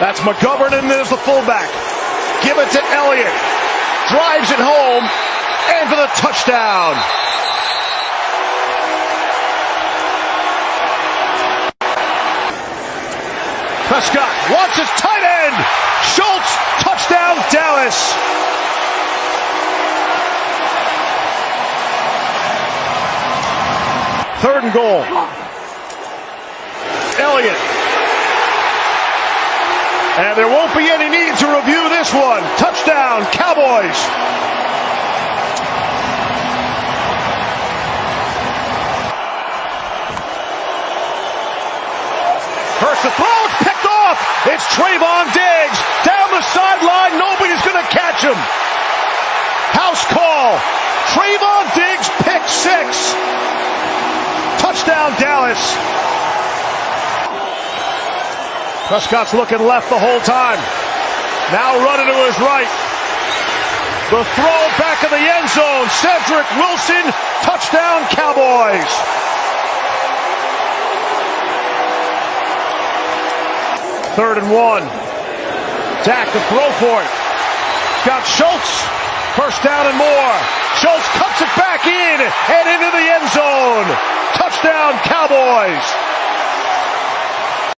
That's McGovern and there's the fullback. Give it to Elliott. Drives it home and for the touchdown. Prescott wants his tight end. Schultz, touchdown Dallas. Third and goal. Elliott. And there won't be any need to review this one. Touchdown, Cowboys. First the throw, it's picked off. It's Trevon Diggs down the sideline. Nobody's going to catch him. House call. Trevon Diggs pick six. Touchdown Dallas. Prescott's looking left the whole time. Now running to his right. The throw back in the end zone. Cedric Wilson, touchdown Cowboys. Third and one. Dak to throw for it. Got Schultz. First down and more. Schultz cuts it back in and into the end zone. Touchdown Cowboys.